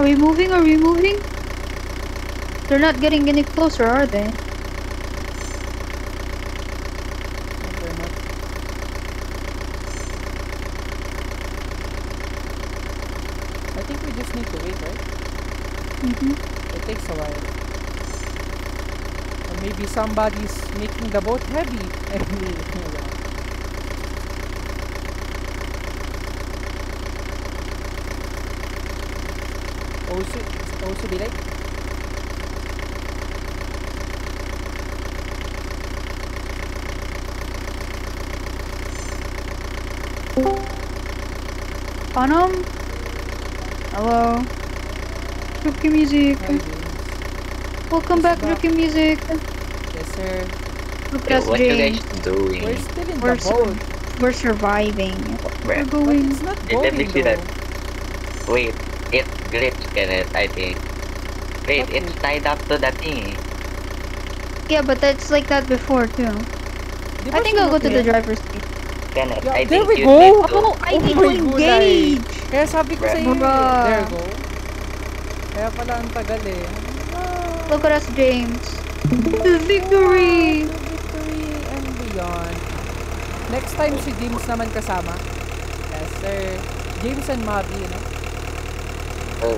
Are we moving? Are we moving? They're not getting any closer, are they? No, they're not. I think we just need to wait, right? Mm-hmm. It takes a while. Or maybe somebody's making the boat heavy. Yeah. Also, also be like Panam? Hello? Rookie Music. hi Welcome back, back. Rookie Music. Yes sir. Look Yo, at us, what you guys doing? We're still in We're the so- boat. We're surviving. We're going. it's not Wait, let me going though. Wait, it grips can it, I think. Wait, What it's tied up to that thingy. Yeah, but that's like that before too. Di I think I'll go to the driver's seat. Can it? Yeah, I there think we you go. Oh, I Oh need my to engage. Kaya sabi ko sa iyo, Bruh. there go. Kaya pala ang tagal eh. Ah, Look at us, James. The victory. the victory and beyond. Next time si James naman kasama. Yes, sir. James and Mavi, you know? Oh,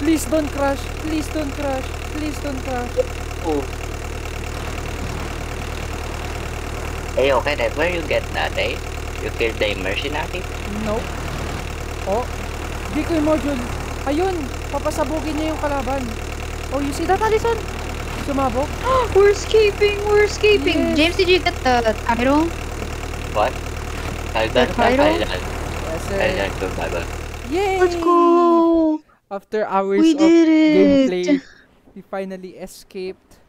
Please don't crash. Please don't crash. Please don't crash. oh. Hey, okay, that where you get that, eh? You kill the mercenary? No. Oh. Di ko yung module. Ayun. Papasabugin niya yung kalaban. Oh, you see that, Alison? Sumabog. We're escaping. We're escaping. Yes. James, did you get the title? What? Kailan ka, title? kailan? Yes, sir. Kailan ko bago? Yay! Let's go. After hours We of did gameplay, it. we finally escaped.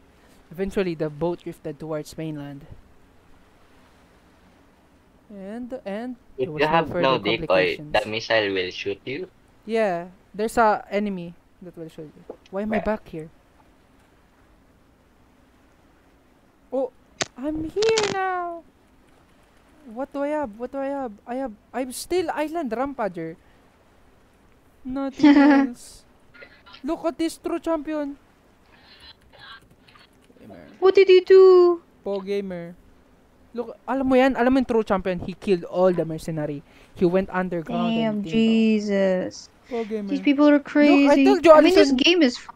Eventually, the boat drifted towards mainland. And, and, If was you have further no decoy, that missile will shoot you. Yeah, there's a enemy that will shoot you. Why am I back here? Oh, I'm here now. What do I have? What do I have? I have. I'm still island rampager. Nothing else. Look at this true champion. Gamer. What did you do? Po gamer. Look, alam mo yan, alam mo yung true champion, he killed all the mercenary. He went underground Damn, and, Jesus. Po gamer. These people are crazy. I told you, I mean, this game is fun.